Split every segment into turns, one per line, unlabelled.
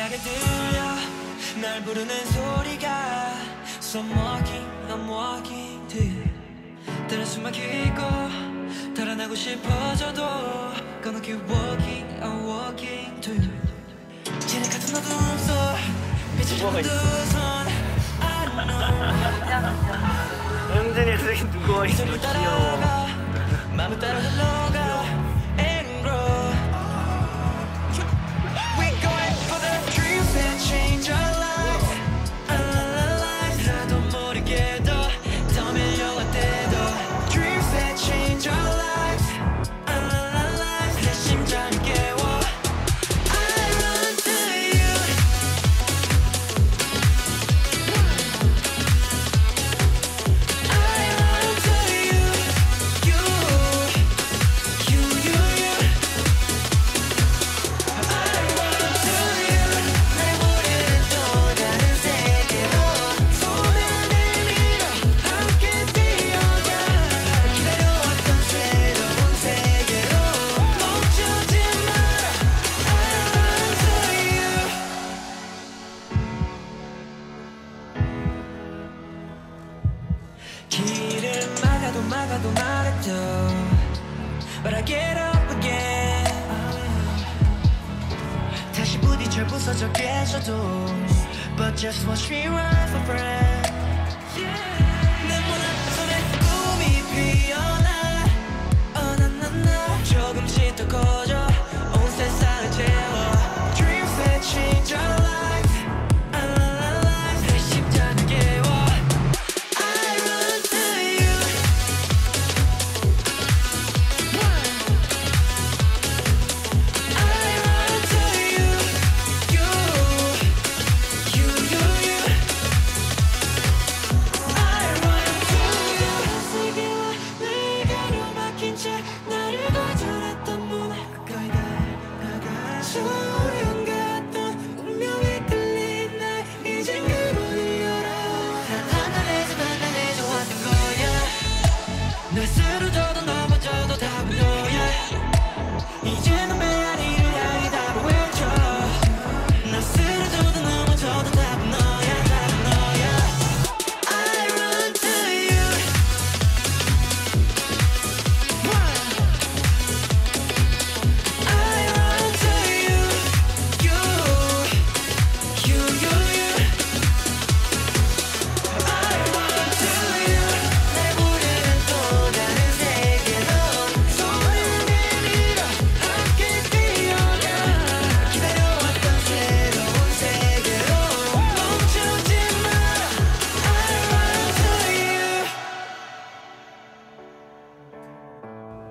희미하게 들려 날 부르는 소리가 So I'm walking, I'm walking to you. 때론 숨 막히고 달아나고 싶어져도 Gonna keep walking, I'm walking to you. 지는 같은 어둠 속 빛을 잡은 두손. I know.
은진이 되게 누구와 있어
따라가 마음을 따라 흘러 말했죠 But I get up again 다시 부딪혀 부서져 깨져도 But just watch me run for friend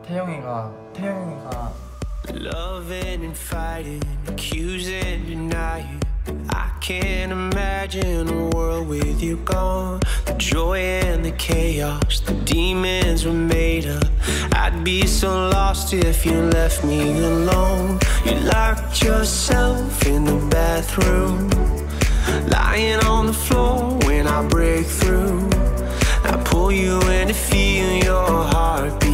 태영이가 태영이가
Loving and fighting, accusing and denying. I can't imagine a world with you gone. The joy and the chaos, the demons were made up. I'd be so lost if you left me alone. You locked yourself in the bathroom, lying on the floor when I break through. I pull you in to feel your heartbeat.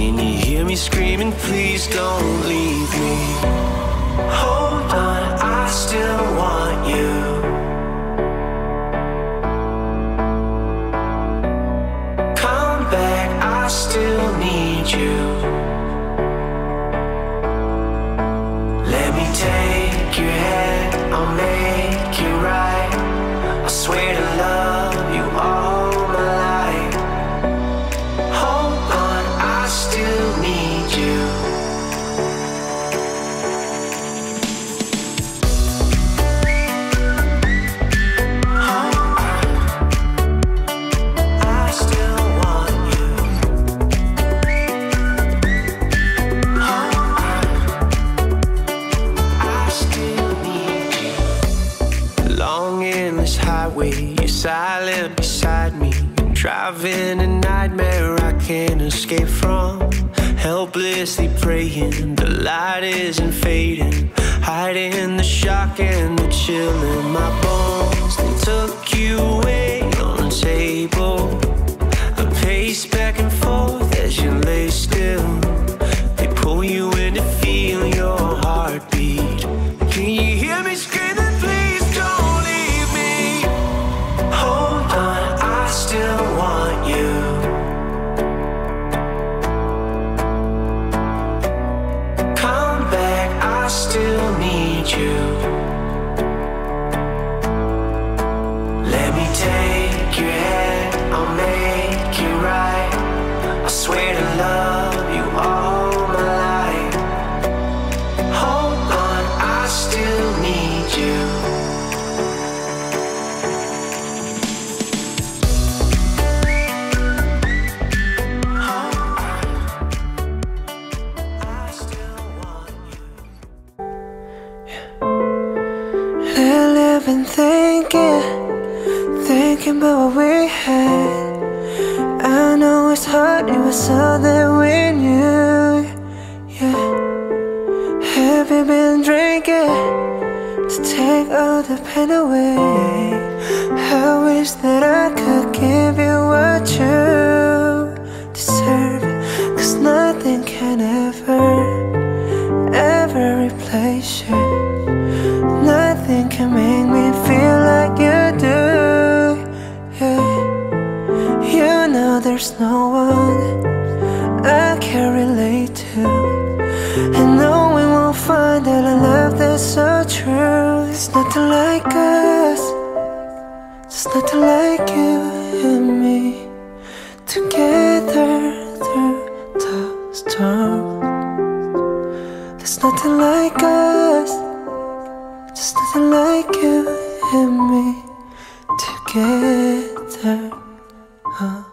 Can you hear me screaming? Please don't leave me. Hold on, Driving a nightmare I can't escape from. Helplessly praying, the light isn't fading. Hiding the shock and the chill in my bones. They took you away on the table. I pace back and forth as you lay still. need you.
about what we had. I know it's hard, it was all that we knew Yeah. Have you been drinking To take all the pain away? I wish that I could give you what you so true. It's nothing like us. Just nothing like you and me. Together through the storm There's nothing like us. Just nothing like you and me. Together.
uh.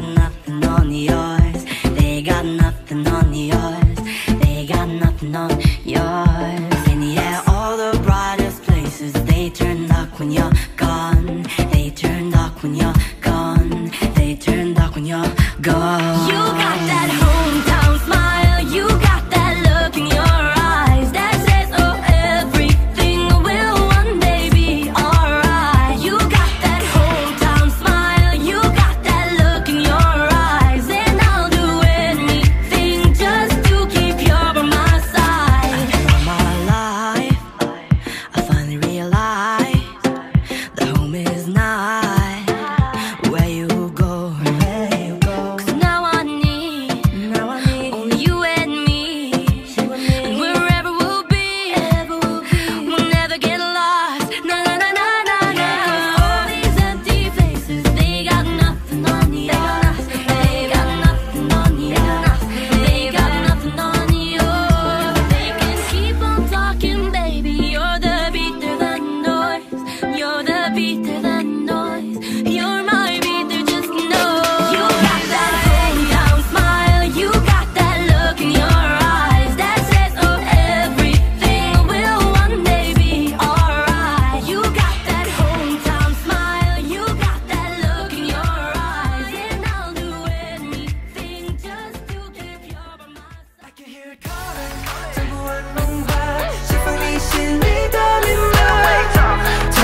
got nothing on yours. They got nothing on yours.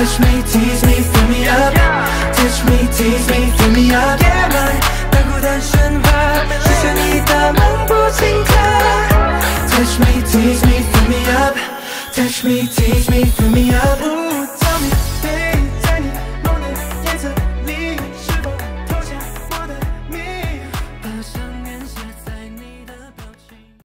Touch me, tease me, fill me up. Touch me, tease me, fill me up.